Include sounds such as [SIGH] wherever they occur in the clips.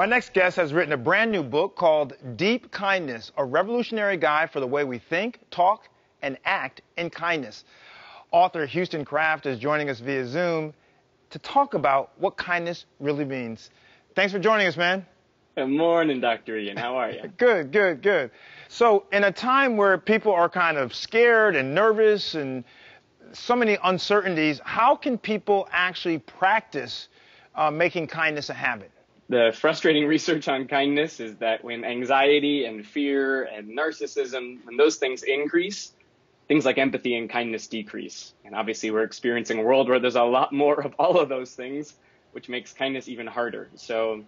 My next guest has written a brand new book called Deep Kindness, a revolutionary guide for the way we think, talk, and act in kindness. Author Houston Kraft is joining us via Zoom to talk about what kindness really means. Thanks for joining us, man. Good morning, Dr. Ian. How are you? [LAUGHS] good, good, good. So, in a time where people are kind of scared and nervous and so many uncertainties, how can people actually practice uh, making kindness a habit? The frustrating research on kindness is that when anxiety and fear and narcissism, when those things increase, things like empathy and kindness decrease. And obviously, we're experiencing a world where there's a lot more of all of those things, which makes kindness even harder. So,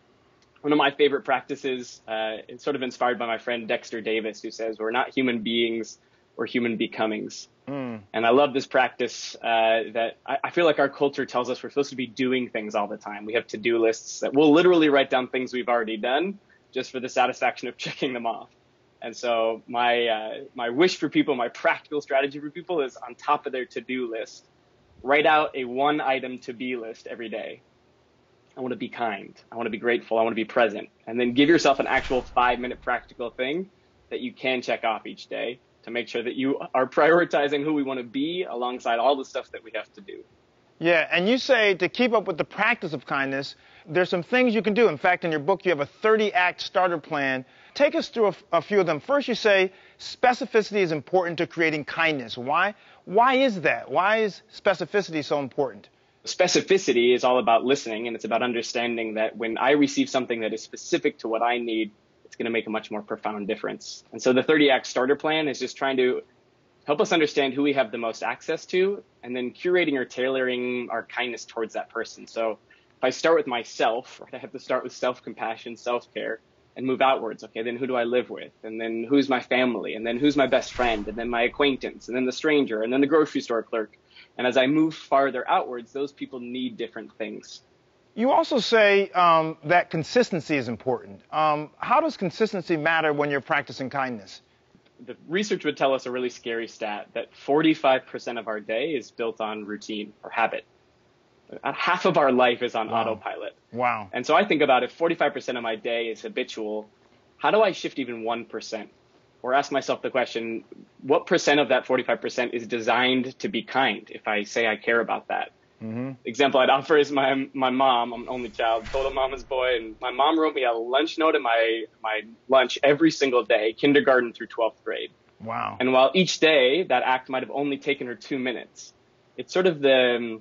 one of my favorite practices, uh, it's sort of inspired by my friend Dexter Davis, who says, We're not human beings, we're human becomings. Mm. And I love this practice uh, that I, I, feel like our culture tells us we're supposed to be doing things all the time. We have to do lists that we'll literally write down things we've already done just for the satisfaction of [LAUGHS] checking them off. And so my uh, my wish for people, my practical strategy for people is on top of their to do list, write out a one item to be list every day. I want to be kind. I want to be grateful. I want to be present. And then give yourself an actual five minute practical thing that you can check off each day to make sure that you are prioritizing who we want to be alongside all the stuff that we have to do. Yeah, and you say to keep up with the practice of kindness, there's some things you can do. In fact, in your book, you have a 30 act starter plan. Take us through a, a, few of them. First, you say specificity is important to creating kindness. Why? Why is that? Why is specificity so important? Specificity is all about listening, and it's about understanding that when I receive something that is specific to what I need, it's going to make a much more profound difference. And so the 30 act starter plan is just trying to help us understand who we have the most access to and then curating or tailoring our kindness towards that person. So if I start with myself, [LAUGHS] right, I have to start with self compassion, self care, and move outwards. Okay, then who do I live with? And then who's my family? And then who's my best friend? And then my acquaintance? And then the stranger? And then the grocery store clerk? And as I move farther outwards, those people need different things. You also say um, that consistency is important. Um, how does consistency matter when you're practicing kindness? The research would tell us a really scary stat that 45% of our day is built on routine or habit. Uh, half of our life is on wow. autopilot. Wow. And so I think about if 45% of my day is habitual, how do I shift even 1%? Or ask myself the question, what percent of that 45% is designed to be kind if I say I care about that? Mm-hmm. Example I'd offer is my my mom. I'm an only child, total mama's boy, and my mom wrote me a lunch note in my my lunch every single day, kindergarten through 12th grade. Wow. And while each day that act might have only taken her two minutes, it's sort of the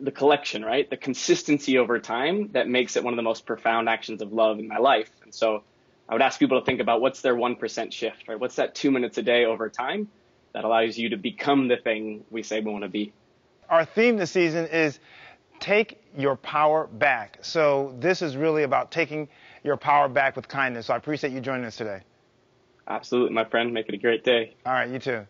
the collection, right? The consistency over time that makes it one of the most profound actions of love in my life. And so I would ask people to think about what's their 1% shift, right? What's that two minutes a day over time that allows you to become the thing we say we want to be? Our theme this season is take your power back. So this is really about taking your power back with kindness. So I appreciate you joining us today. Absolutely, my friend. Make it a great day. All right, you too.